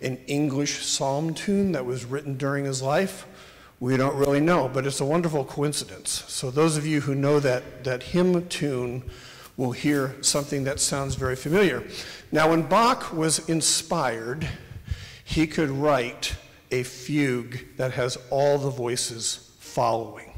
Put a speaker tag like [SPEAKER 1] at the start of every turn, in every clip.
[SPEAKER 1] an English psalm tune that was written during his life? We don't really know, but it's a wonderful coincidence. So, those of you who know that, that hymn tune will hear something that sounds very familiar. Now, when Bach was inspired, he could write a fugue that has all the voices following.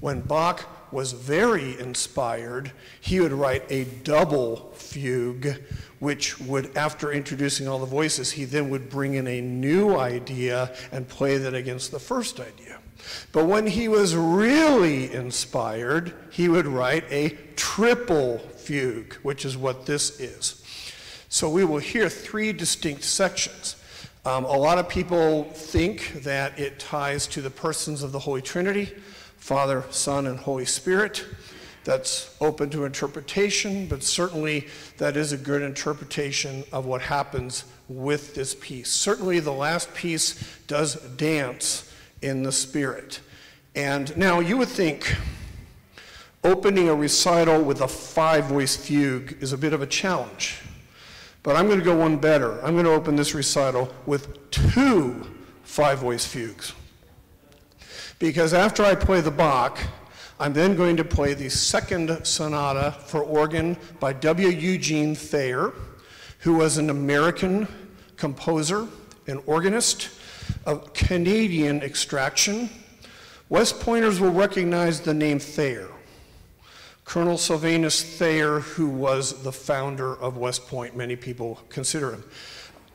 [SPEAKER 1] When Bach was very inspired, he would write a double fugue, which would, after introducing all the voices, he then would bring in a new idea and play that against the first idea. But when he was really inspired, he would write a triple fugue, which is what this is. So we will hear three distinct sections. Um, a lot of people think that it ties to the persons of the Holy Trinity. Father, Son, and Holy Spirit. That's open to interpretation, but certainly that is a good interpretation of what happens with this piece. Certainly, the last piece does dance in the Spirit. And now you would think opening a recital with a five voice fugue is a bit of a challenge. But I'm going to go one better. I'm going to open this recital with two five voice fugues. Because after I play the Bach, I'm then going to play the second sonata for organ by W. Eugene Thayer, who was an American composer and organist of Canadian extraction. West Pointers will recognize the name Thayer. Colonel Sylvanus Thayer, who was the founder of West Point, many people consider him.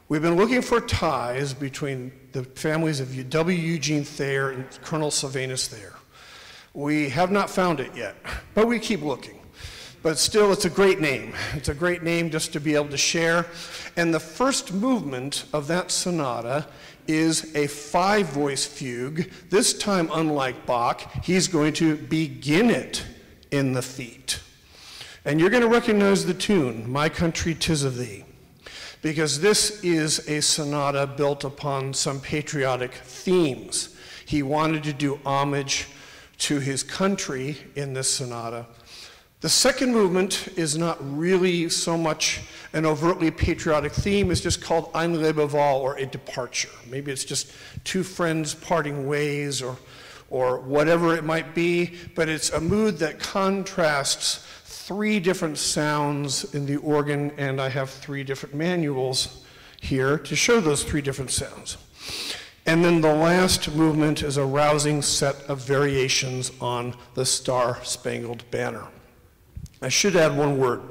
[SPEAKER 1] We've been looking for ties between the families of W. Eugene Thayer and Colonel Sylvanus Thayer. We have not found it yet, but we keep looking. But still, it's a great name. It's a great name just to be able to share. And the first movement of that sonata is a five voice fugue. This time, unlike Bach, he's going to begin it in the feet. And you're going to recognize the tune, My Country Tis of Thee because this is a sonata built upon some patriotic themes. He wanted to do homage to his country in this sonata. The second movement is not really so much an overtly patriotic theme, it's just called Ein Lebewohl, or a departure. Maybe it's just two friends parting ways or, or whatever it might be, but it's a mood that contrasts three different sounds in the organ, and I have three different manuals here to show those three different sounds. And then the last movement is a rousing set of variations on the Star Spangled Banner. I should add one word.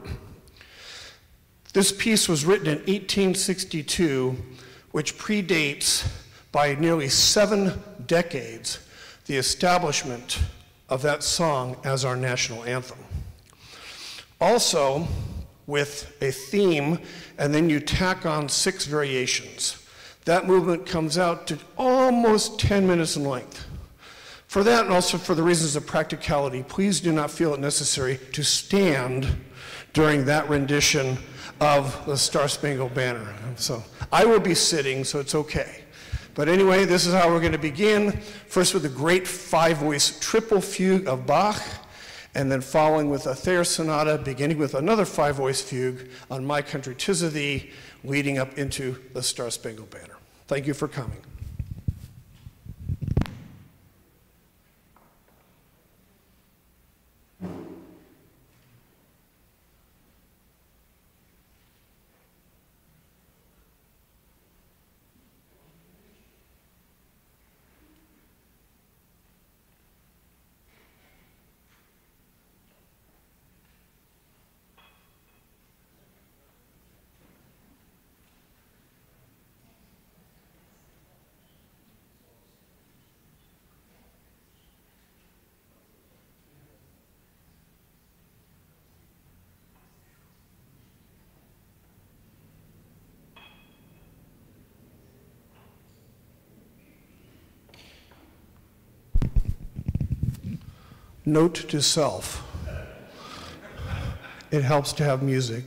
[SPEAKER 1] This piece was written in 1862, which predates by nearly seven decades the establishment of that song as our national anthem. Also, with a theme, and then you tack on six variations. That movement comes out to almost 10 minutes in length. For that, and also for the reasons of practicality, please do not feel it necessary to stand during that rendition of the Star Spangled Banner. So I will be sitting, so it's okay. But anyway, this is how we're going to begin. First with the great five voice triple fugue of Bach and then following with a Thayer sonata, beginning with another five voice fugue on My Country Tis of Thee, leading up into the Star Spangled Banner. Thank you for coming. Note to self it helps to have music.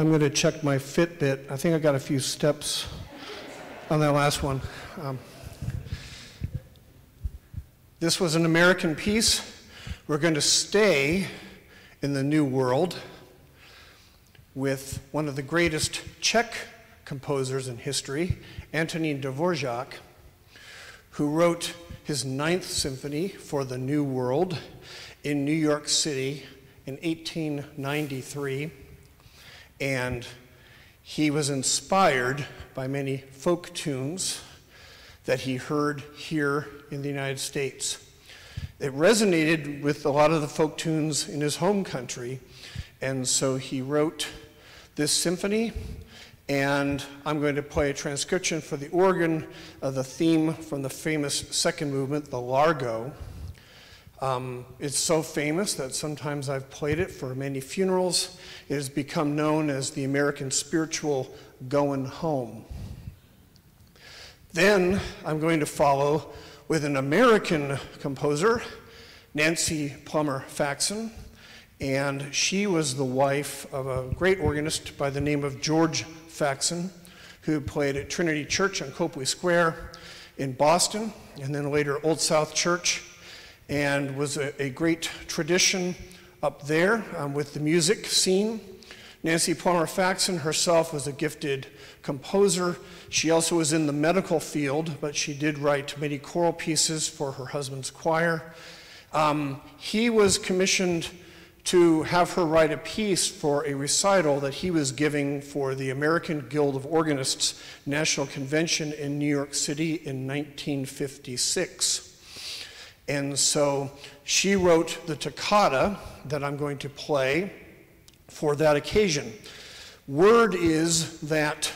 [SPEAKER 1] I'm going to check my Fitbit. I think I got a few steps on that last one. Um, this was an American piece. We're going to stay in the New World with one of the greatest Czech composers in history, Antonín Dvorak, who wrote his Ninth Symphony for the New World in New York City in 1893. And he was inspired by many folk tunes that he heard here in the United States. It resonated with a lot of the folk tunes in his home country, and so he wrote this symphony. And I'm going to play a transcription for the organ of the theme from the famous second movement, the Largo. Um, it's so famous that sometimes I've played it for many funerals. It has become known as the American spiritual going home. Then I'm going to follow with an American composer, Nancy Plummer Faxon, and she was the wife of a great organist by the name of George Faxon, who played at Trinity Church on Copley Square in Boston, and then later Old South Church, and was a, a great tradition up there um, with the music scene. Nancy Plummer Faxon herself was a gifted composer. She also was in the medical field, but she did write many choral pieces for her husband's choir. Um, he was commissioned to have her write a piece for a recital that he was giving for the American Guild of Organists National Convention in New York City in 1956. And so she wrote the toccata that I'm going to play for that occasion. Word is that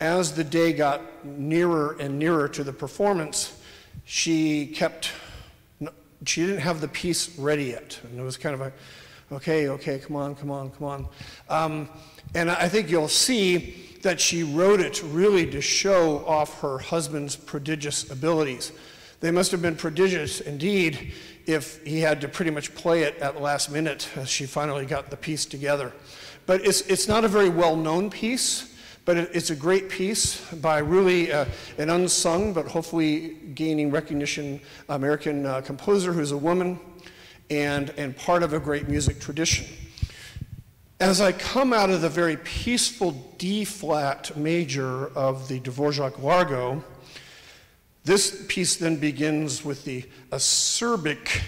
[SPEAKER 1] as the day got nearer and nearer to the performance, she kept, she didn't have the piece ready yet. And it was kind of a, okay, okay, come on, come on, come on. Um, and I think you'll see that she wrote it really to show off her husband's prodigious abilities. They must have been prodigious indeed if he had to pretty much play it at the last minute as she finally got the piece together. But it's, it's not a very well known piece, but it, it's a great piece by really uh, an unsung, but hopefully gaining recognition American uh, composer who's a woman and, and part of a great music tradition. As I come out of the very peaceful D flat major of the Dvorak Largo, this piece then begins with the acerbic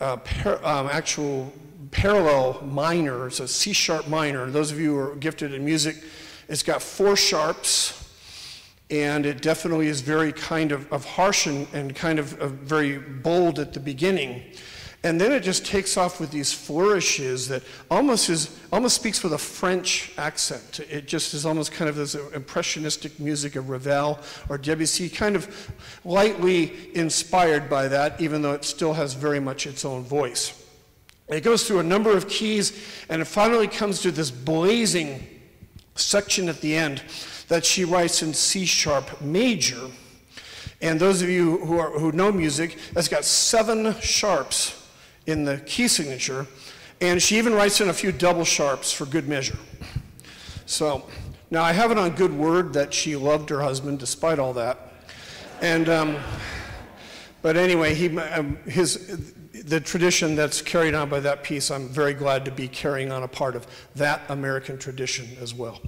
[SPEAKER 1] uh, par um, actual parallel minor. It's a C sharp minor. Those of you who are gifted in music, it's got four sharps, and it definitely is very kind of, of harsh and, and kind of, of very bold at the beginning. And then it just takes off with these flourishes that almost is almost speaks with a French accent. It just is almost kind of this impressionistic music of Ravel or Debussy, kind of lightly inspired by that, even though it still has very much its own voice. It goes through a number of keys, and it finally comes to this blazing section at the end that she writes in C sharp major. And those of you who, are, who know music, that's got seven sharps in the key signature, and she even writes in a few double sharps for good measure. So now I have it on good word that she loved her husband despite all that. And, um, but anyway, he, um, his, the tradition that's carried on by that piece, I'm very glad to be carrying on a part of that American tradition as well.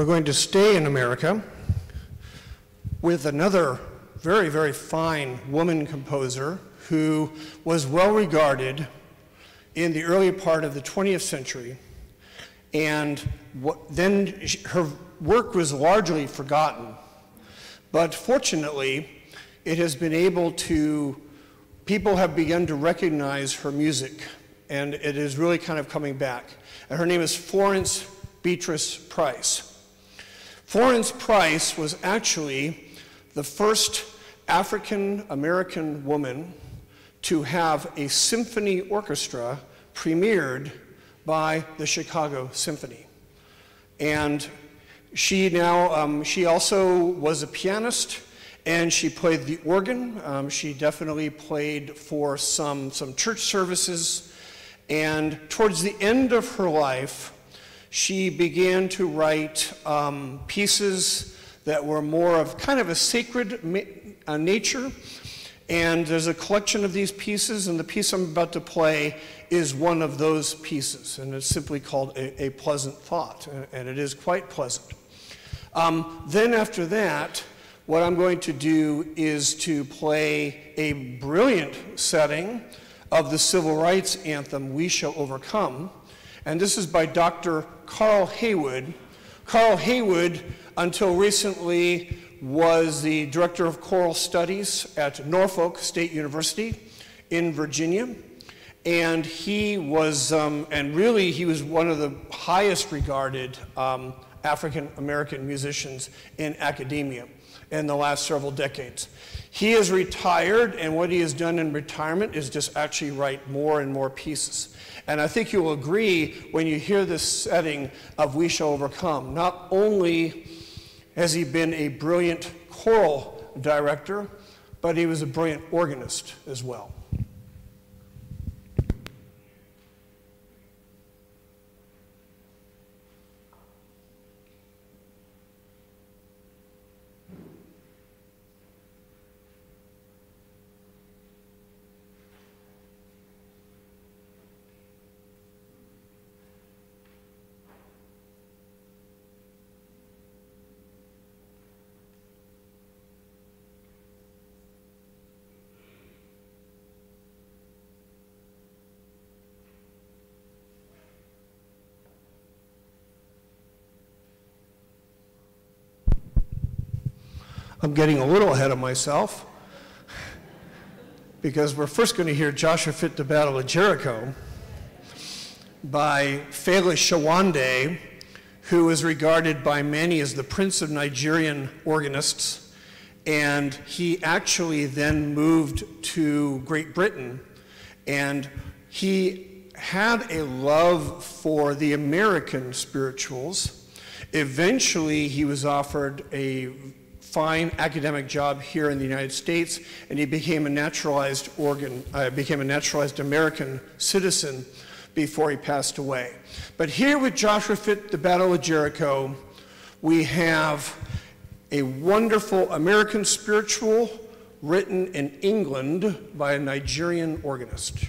[SPEAKER 1] We're going to stay in America with another very, very fine woman composer who was well regarded in the early part of the 20th century. And then her work was largely forgotten. But fortunately, it has been able to, people have begun to recognize her music, and it is really kind of coming back. And her name is Florence Beatrice Price. Florence Price was actually the first African American woman to have a symphony orchestra premiered by the Chicago Symphony. And she now, um, she also was a pianist and she played the organ. Um, she definitely played for some, some church services. And towards the end of her life, she began to write um, pieces that were more of kind of a sacred uh, nature. And there's a collection of these pieces, and the piece I'm about to play is one of those pieces. And it's simply called A, a Pleasant Thought, and it is quite pleasant. Um, then, after that, what I'm going to do is to play a brilliant setting of the civil rights anthem, We Shall Overcome. And this is by Dr. Carl Haywood. Carl Haywood, until recently, was the director of choral studies at Norfolk State University in Virginia. And he was, um, and really, he was one of the highest regarded um, African American musicians in academia in the last several decades. He is retired, and what he has done in retirement is just actually write more and more pieces. And I think you'll agree when you hear this setting of We Shall Overcome. Not only has he been a brilliant choral director, but he was a brilliant organist as well. I'm getting a little ahead of myself because we're first going to hear Joshua Fit the Battle of Jericho by Fela Sowande, who is regarded by many as the prince of Nigerian organists. And he actually then moved to Great Britain and he had a love for the American spirituals. Eventually, he was offered a fine academic job here in the United States, and he became a naturalized organ, uh, became a naturalized American citizen before he passed away. But here with Joshua Fit, the Battle of Jericho, we have a wonderful American spiritual written in England by a Nigerian organist.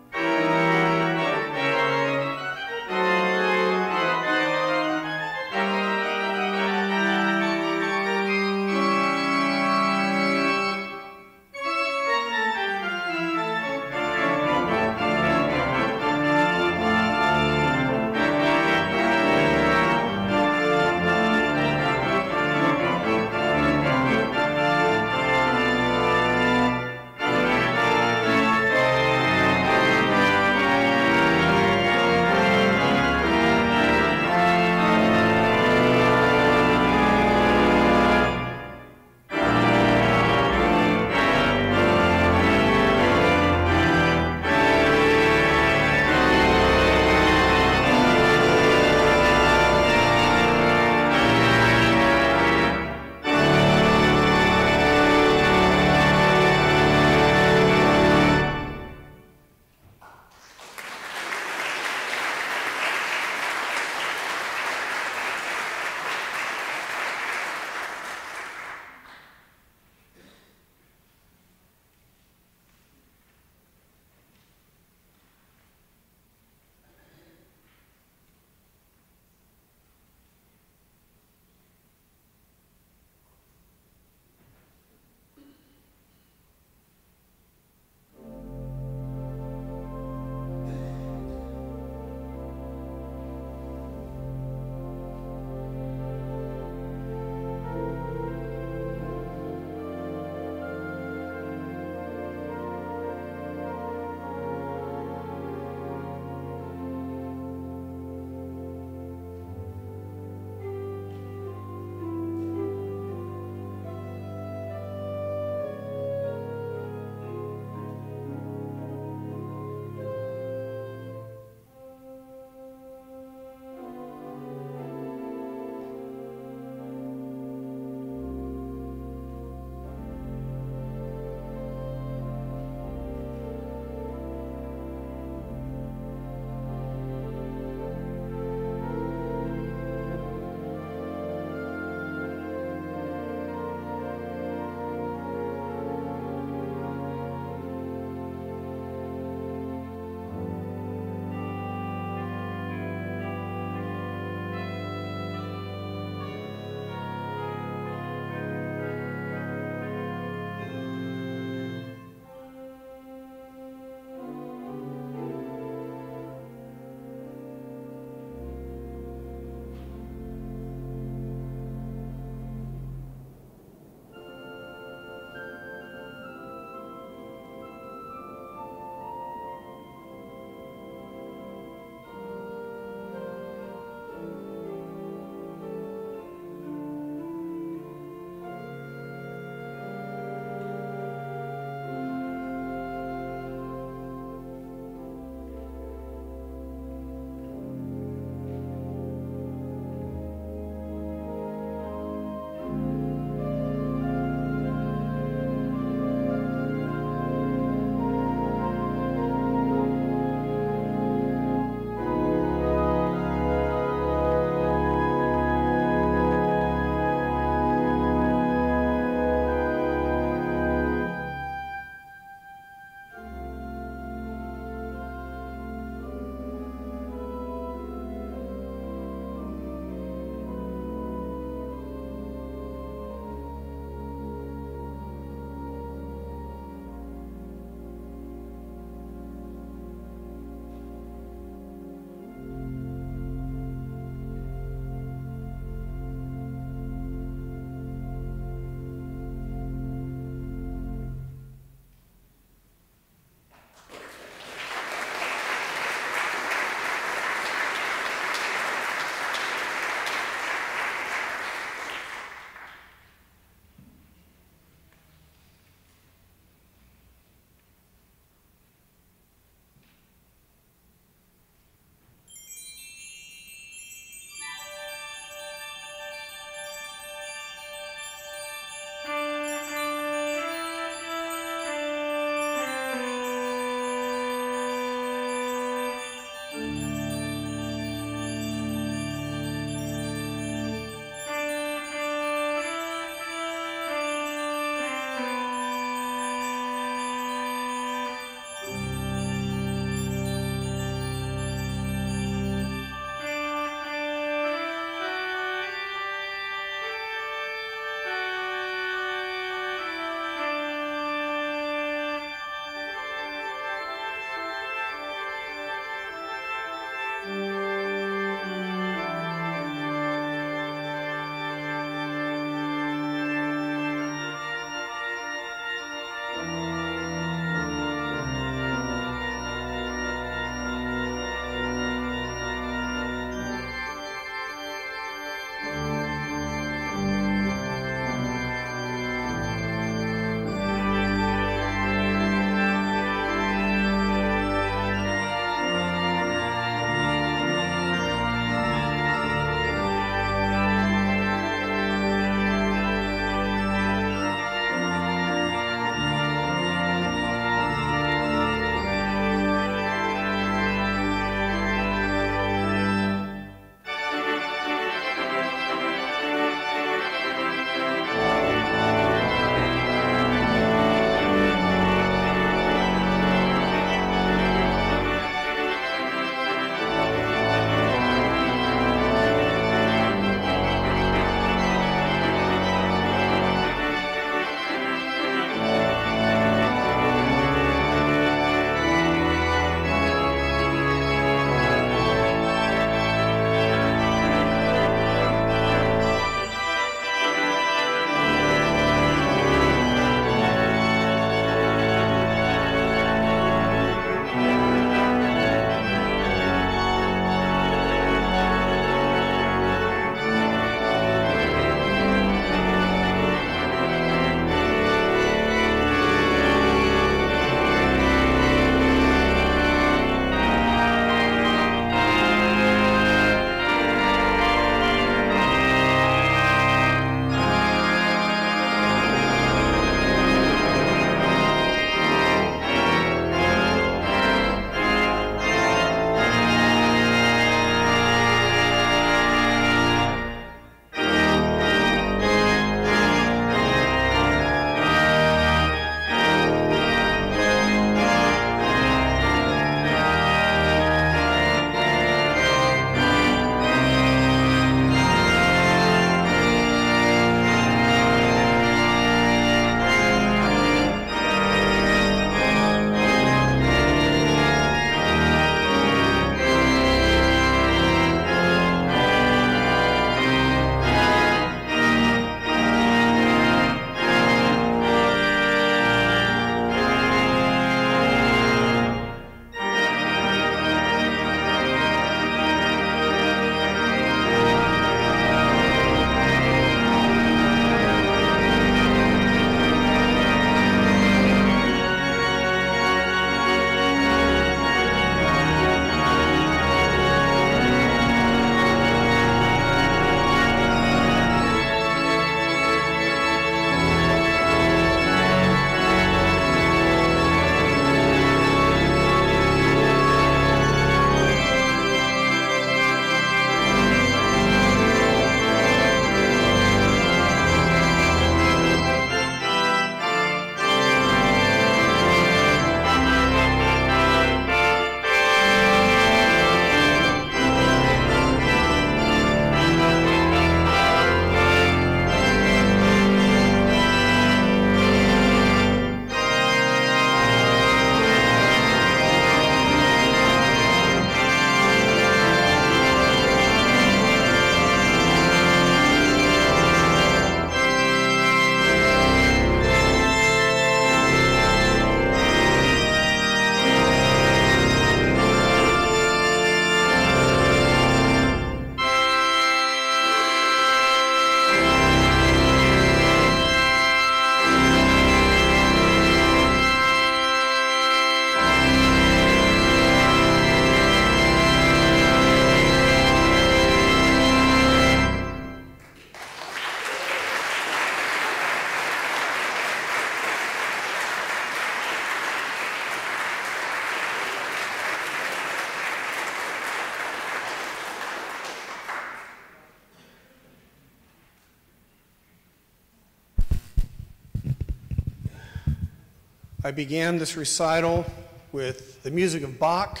[SPEAKER 1] Began this recital with the music of Bach.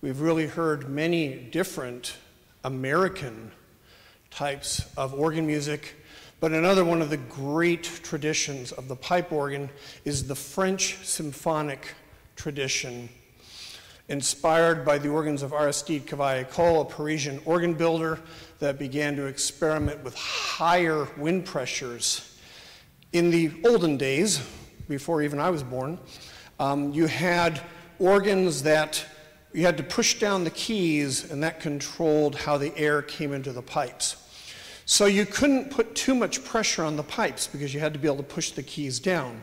[SPEAKER 1] We've really heard many different American types of organ music, but another one of the great traditions of the pipe organ is the French symphonic tradition, inspired by the organs of Aristide Cavaillé-Coll, a Parisian organ builder that began to experiment with higher wind pressures. In the olden days, before even I was born, um, you had organs that you had to push down the keys, and that controlled how the air came into the pipes. So you couldn't put too much pressure on the pipes because you had to be able to push the keys down.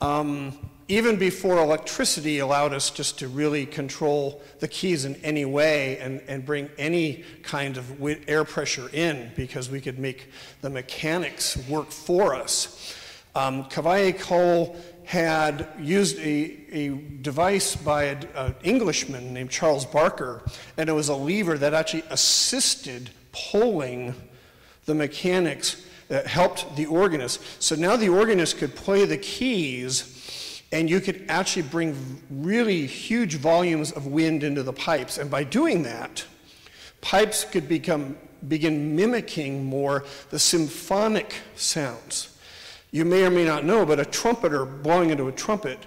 [SPEAKER 1] Um, even before electricity allowed us just to really control the keys in any way and, and bring any kind of air pressure in because we could make the mechanics work for us. Um, Cavaillé-Coll had used a, a device by an Englishman named Charles Barker, and it was a lever that actually assisted pulling the mechanics that helped the organist. So now the organist could play the keys, and you could actually bring really huge volumes of wind into the pipes. And by doing that, pipes could become, begin mimicking more the symphonic sounds. You may or may not know, but a trumpeter blowing into a trumpet,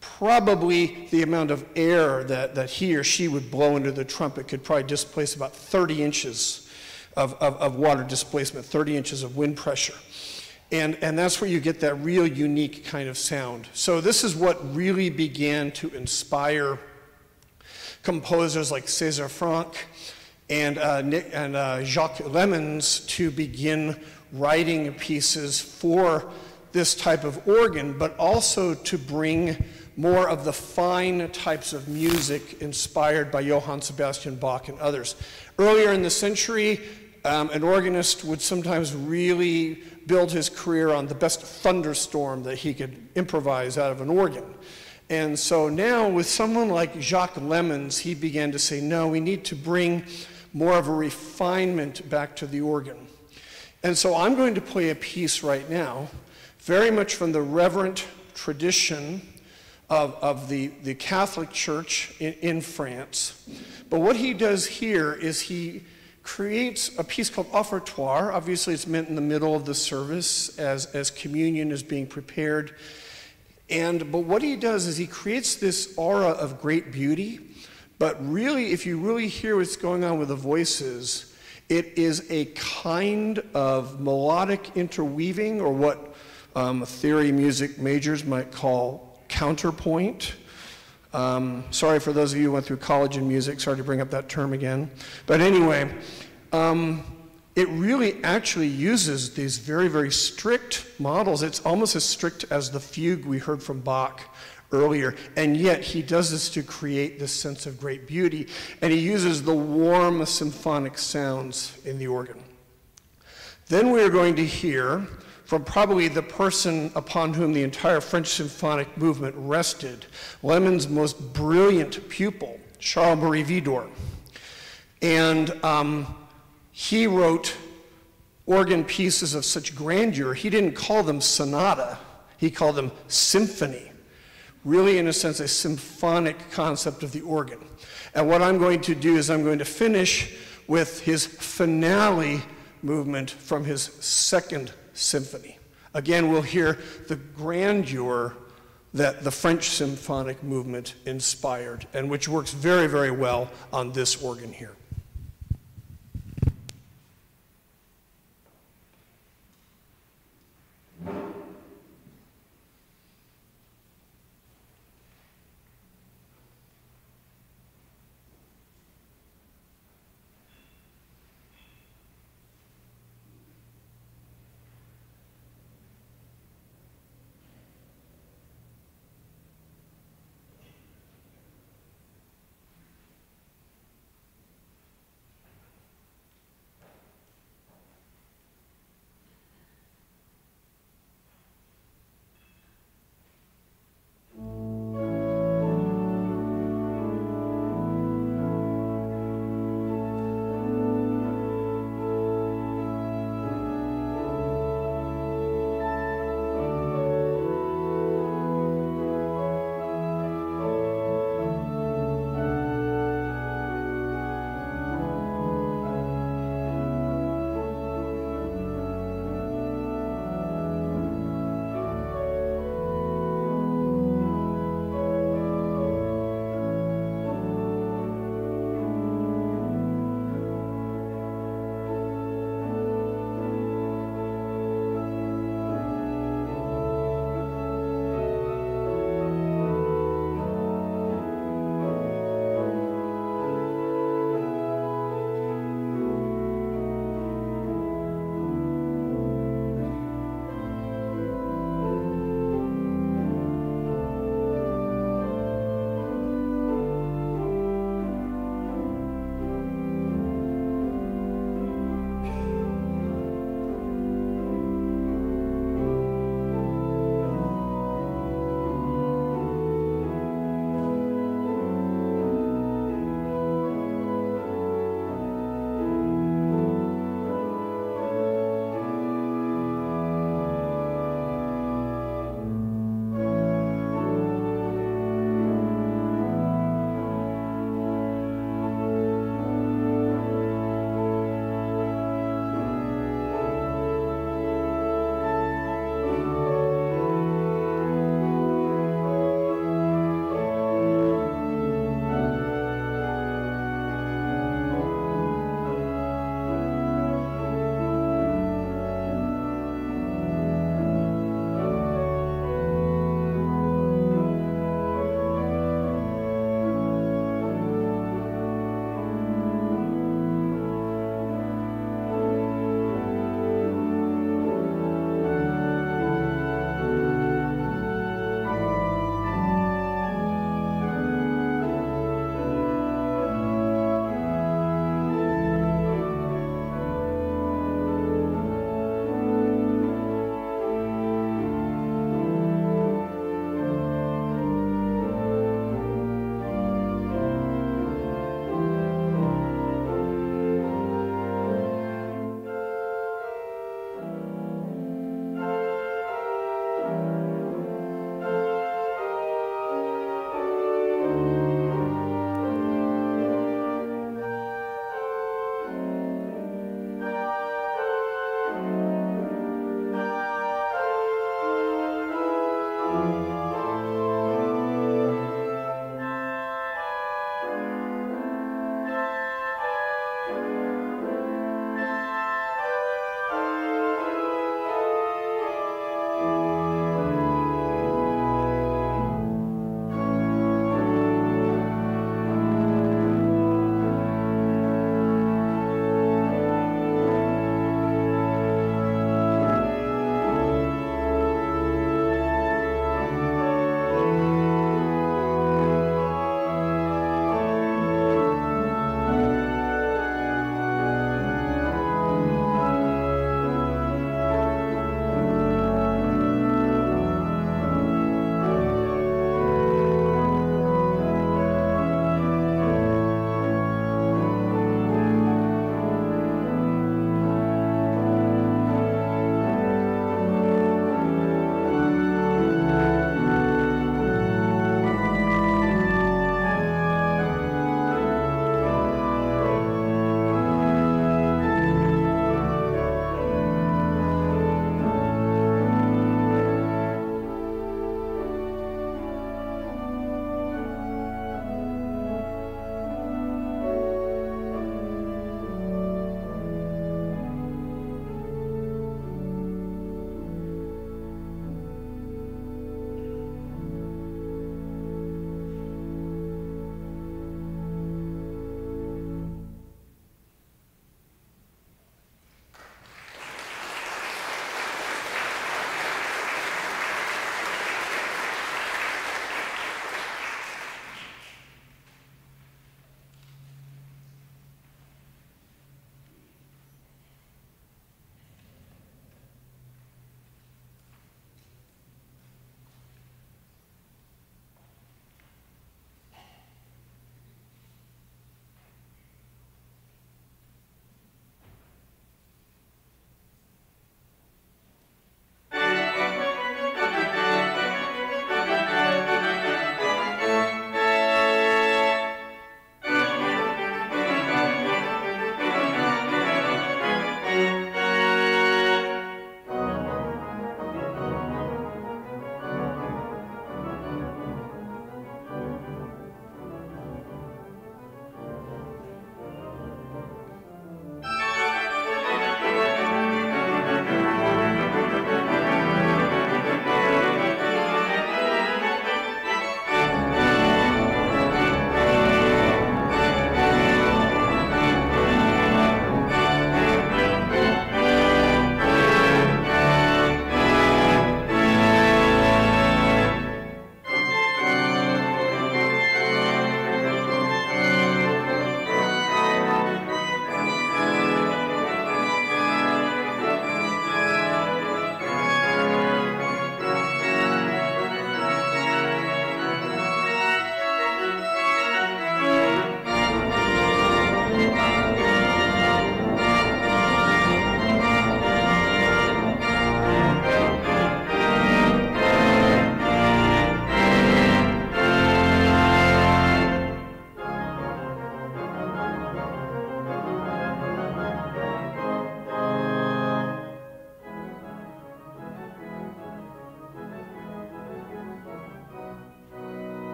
[SPEAKER 1] probably the amount of air that, that he or she would blow into the trumpet could probably displace about 30 inches of, of, of water displacement, 30 inches of wind pressure. And, and that's where you get that real unique kind of sound. So, this is what really began to inspire composers like César Franck and, uh, Nick, and uh, Jacques Lemmens to begin writing pieces for this type of organ, but also to bring more of the fine types of music inspired by Johann Sebastian Bach and others. Earlier in the century, um, an organist would sometimes really build his career on the best thunderstorm that he could improvise out of an organ. And so now, with someone like Jacques Lemmens, he began to say, no, we need to bring more of a refinement back to the organ. And so I'm going to play a piece right now, very much from the reverent tradition of, of the, the Catholic Church in, in France. But what he does here is he creates a piece called offertoire. Obviously, it's meant in the middle of the service as, as communion is being prepared. And but what he does is he creates this aura of great beauty. But really, if you really hear what's going on with the voices, it is a kind of melodic interweaving, or what um, theory music majors might call counterpoint. Um, sorry for those of you who went through college in music, sorry to bring up that term again. But anyway, um, it really actually uses these very, very strict models. It's almost as strict as the fugue we heard from Bach earlier. And yet, he does this to create this sense of great beauty. And he uses the warm symphonic sounds in the organ. Then we are going to hear from probably the person upon whom the entire French symphonic movement rested, Lemmens' most brilliant pupil, Charles Marie Widor. And um, he wrote organ pieces of such grandeur, he didn't call them sonata, he called them symphony really, in a sense, a symphonic concept of the organ. And what I'm going to do is I'm going to finish with his finale movement from his second symphony. Again, we'll hear the grandeur that the French symphonic movement inspired, and which works very, very well on this organ here.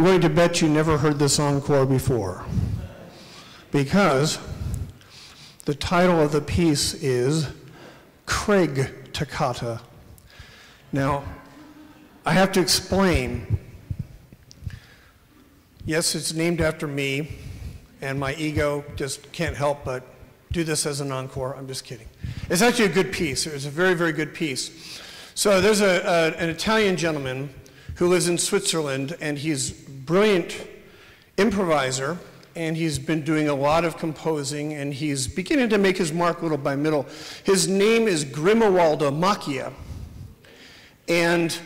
[SPEAKER 1] I'm going to bet you never heard this encore before. Because the title of the piece is Craig Toccata. Now, I have to explain. Yes, it's named after me, and my ego just can't help but do this as an encore. I'm just kidding. It's actually a good piece. It was a very, very good piece. So there's a, a, an Italian gentleman who lives in Switzerland, and he's brilliant improviser, and he's been doing a lot of composing, and he's beginning to make his mark little by little. His name is Grimoaldo Macchia, and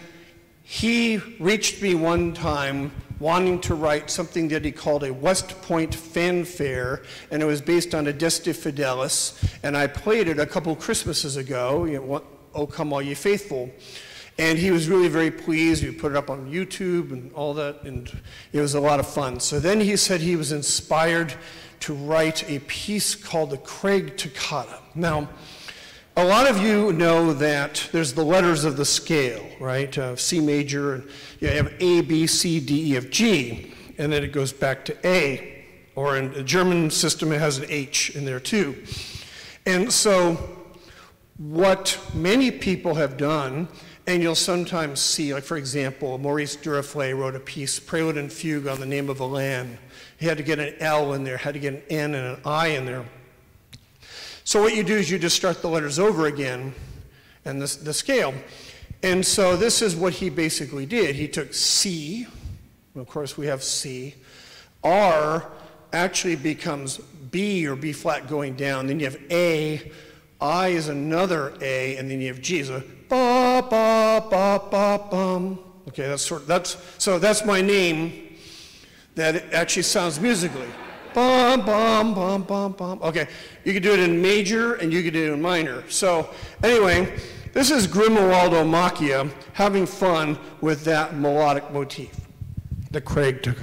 [SPEAKER 1] he reached me one time wanting to write something that he called a West Point fanfare, and it was based on Adeste Fideles, and I played it a couple Christmases ago, you know, Oh Come All Ye Faithful. And he was really very pleased. We put it up on YouTube and all that, and it was a lot of fun. So then he said he was inspired to write a piece called the Craig Toccata. Now, a lot of you know that there's the letters of the scale, right? Uh, C major, and you have A, B, C, D, E, F, G, and then it goes back to A. Or in the German system, it has an H in there too. And so, what many people have done and you'll sometimes see, like for example, Maurice Duruflé wrote a piece, Prelude and Fugue, on the name of Alain. He had to get an L in there, had to get an N and an I in there. So what you do is you just start the letters over again and the, the scale. And so this is what he basically did. He took C, of course we have C. R actually becomes B or B flat going down. Then you have A. I is another A, and then you have G. So ba ba ba ba bum. Okay, that's sort of, that's so that's my name. That actually sounds musically. Bum bum bum bum bum. Okay, you could do it in major and you could do it in minor. So anyway, this is Grimoaldo Macchia having fun with that melodic motif that Craig took.